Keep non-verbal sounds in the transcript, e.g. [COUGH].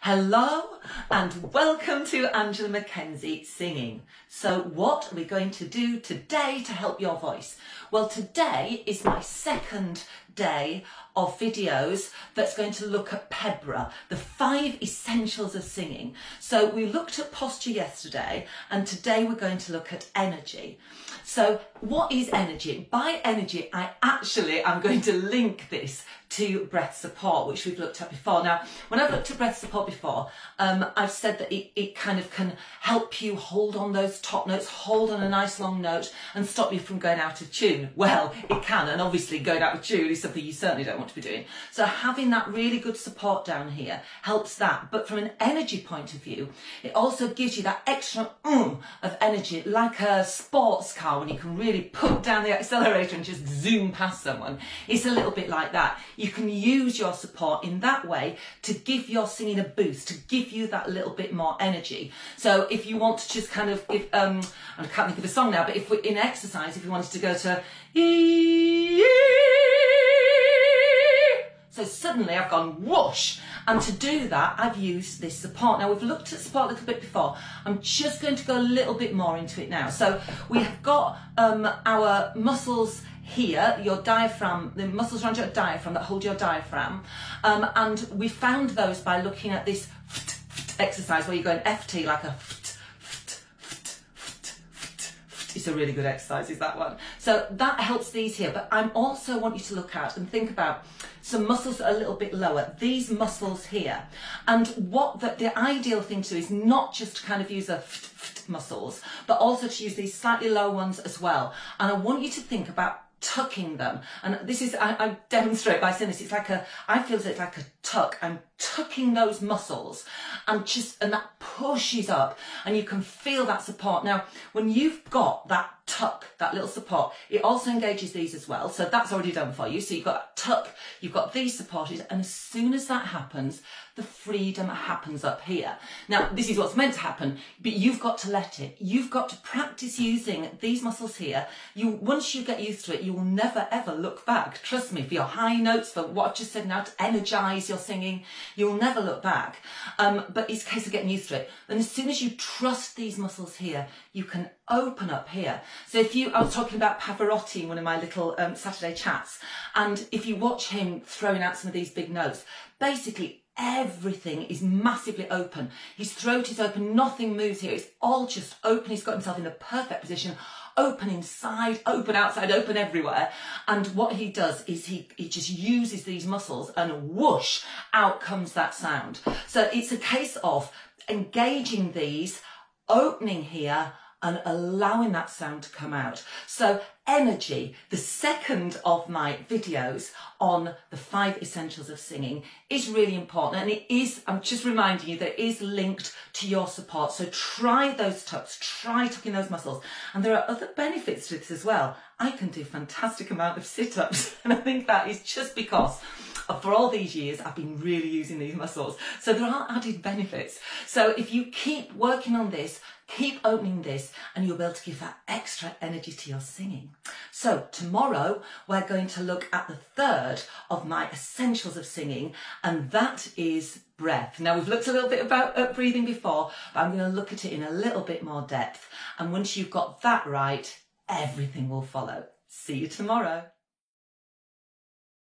Hello and welcome to Angela Mackenzie singing. So what are we going to do today to help your voice? Well today is my second day of videos that's going to look at PEBRA, the five essentials of singing. So we looked at posture yesterday and today we're going to look at energy. So what is energy? By energy, I actually am going to link this to breath support, which we've looked at before. Now, when I've looked at breath support before, um, I've said that it, it kind of can help you hold on those top notes, hold on a nice long note and stop you from going out of tune. Well, it can, and obviously going out of tune is something you certainly don't want to be doing. So having that really good support down here helps that. But from an energy point of view, it also gives you that extra mm of energy, like a sports car when you can really put down the accelerator and just zoom past someone. It's a little bit like that. You can use your support in that way to give your singing a boost, to give you that little bit more energy. So if you want to just kind of give, um, I can't think of a song now, but if we're in exercise, if you wanted to go to so suddenly I've gone whoosh. And to do that, I've used this support. Now we've looked at support a little bit before. I'm just going to go a little bit more into it now. So we have got um, our muscles here, your diaphragm, the muscles around your diaphragm that hold your diaphragm. Um, and we found those by looking at this exercise where you're going FT like a it's a really good exercise, is that one. So that helps these here, but I also want you to look at and think about some muscles a little bit lower, these muscles here. And what the, the ideal thing to do is not just to kind of use a muscles, but also to use these slightly low ones as well. And I want you to think about tucking them. And this is, I, I, demonstrate by saying this, it's like a, I feel it's like a tuck. I'm tucking those muscles and just, and that pushes up and you can feel that support. Now, when you've got that tuck, that little support, it also engages these as well. So that's already done for you. So you've got that tuck, you've got these supported. And as soon as that happens, the freedom happens up here. Now, this is what's meant to happen, but you've got to let it. You've got to practice using these muscles here. You, once you get used to it, you will never ever look back. Trust me, for your high notes, for what I've just said now, to energize your singing, you'll never look back. Um, but it's a case of getting used to it. And as soon as you trust these muscles here, you can open up here. So if you, I was talking about Pavarotti in one of my little um, Saturday chats, and if you watch him throwing out some of these big notes, basically everything is massively open. His throat is open, nothing moves here. It's all just open. He's got himself in the perfect position, open inside, open outside, open everywhere. And what he does is he, he just uses these muscles and whoosh, out comes that sound. So it's a case of engaging these, opening here, and allowing that sound to come out. So energy, the second of my videos on the five essentials of singing is really important and it is, I'm just reminding you that it is linked to your support. So try those tucks, try tucking those muscles. And there are other benefits to this as well. I can do fantastic amount of sit-ups [LAUGHS] and I think that is just because for all these years, I've been really using these muscles. So there are added benefits. So if you keep working on this, keep opening this and you'll be able to give that extra energy to your singing. So tomorrow we're going to look at the third of my essentials of singing and that is breath. Now we've looked a little bit about uh, breathing before, but I'm going to look at it in a little bit more depth. And once you've got that right, everything will follow. See you tomorrow.